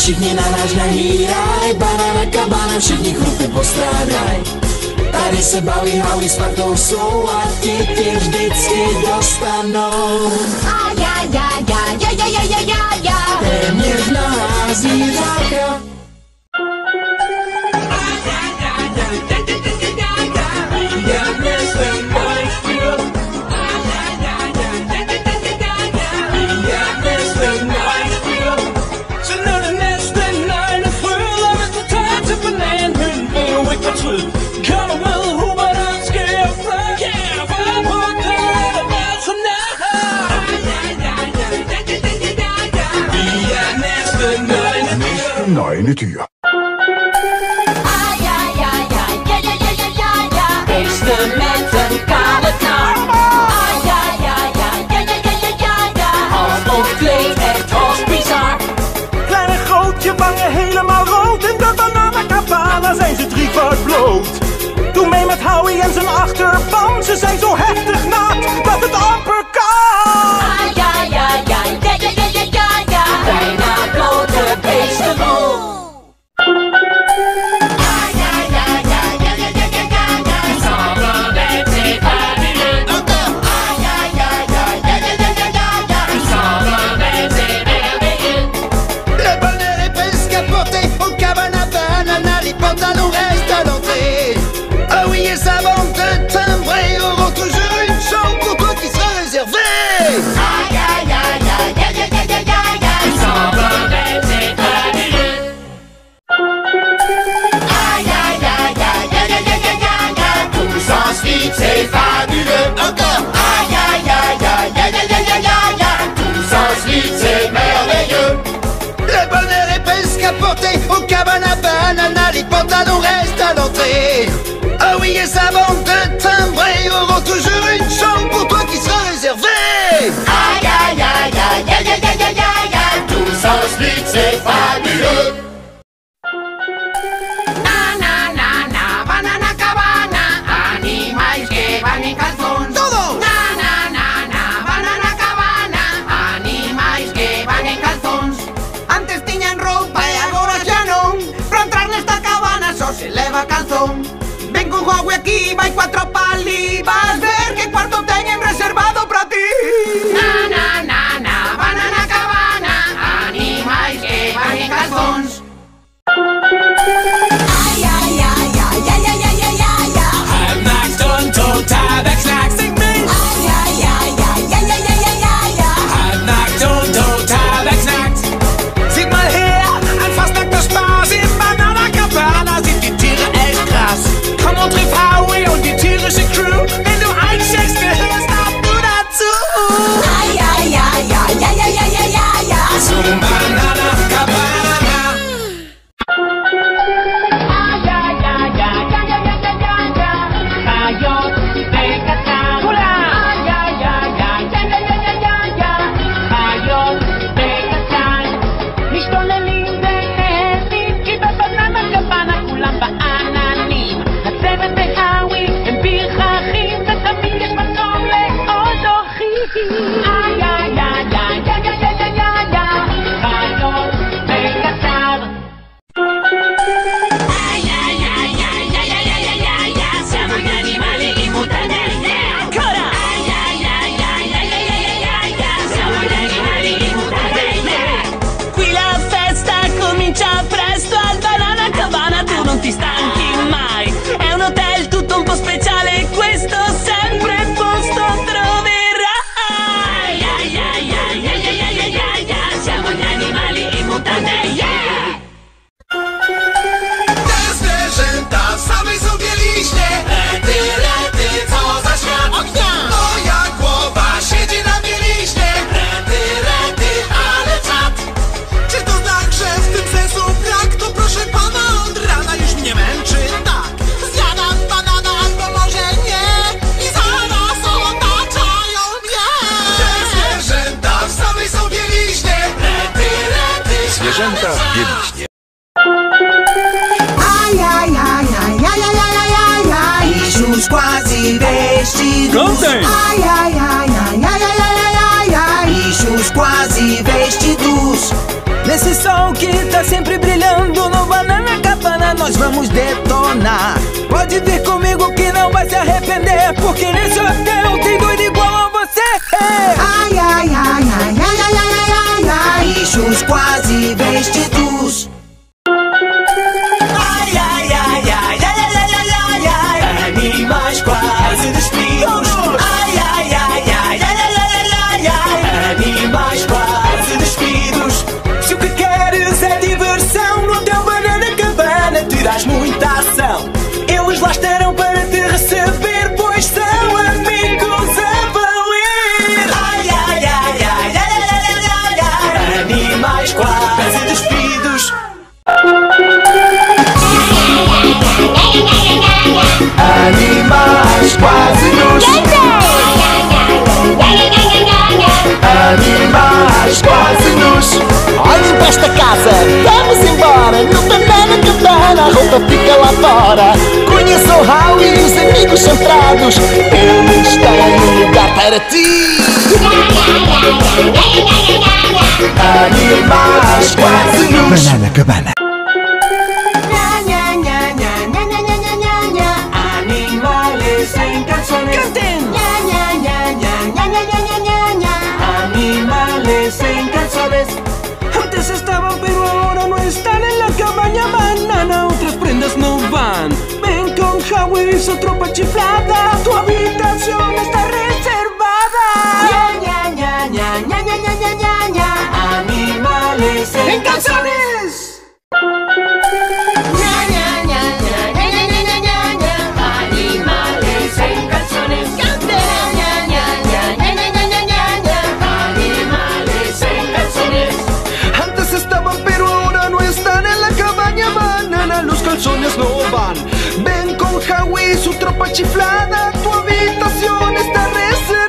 všichni na náš nahýraj, banana kabana, všichni chlupy postrádaj. Tady se baví hlavy s partou jsou a ti tě vždycky dostanou. A já, já, já, já, já, já, já, já. Téměř nahází záka. kleine dier. Ah ja, ja, ja, ja, ja, ja, ja, ja, ja. ja ja een kale ja Ah ja, ja, ja, ja, ja, ja, ja, ja, ja. Als ja ja bizar. Kleine grootje bangen helemaal rood. En dat ja cabana zijn ze ja bloot. Doe mee met Howie en zijn achterban. Ze zijn zo heftig naakt dat het amper y esa voz. Que tá sempre brilhando no Banana Cabana nós vamos detonar Pode vir comigo que não vai se arrepender Porque nesse hotel tem doido igual a você Ai, ai, ai, ai, ai, ai, ai, ai, ai, ai, bichos quase vestidos. Ai, ai, ai, ai, ai, ai, ai, ai, ai, ai, animais quase despidos. Deus, Ele está em lugar para ti. Animais quase nus. Banana Cabana. Calzones. Antes estaban pero ahora no están en la cabaña banana Los calzones no van Ven con Howie y su tropa chiflada Tu habitación está reservada